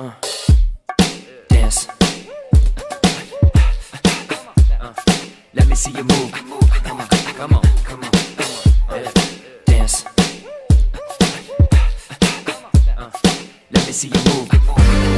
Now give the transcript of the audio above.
Uh. Dance. Uh. Let me see you move. Come on, come on, come on, Dance. Uh. Let me see you move.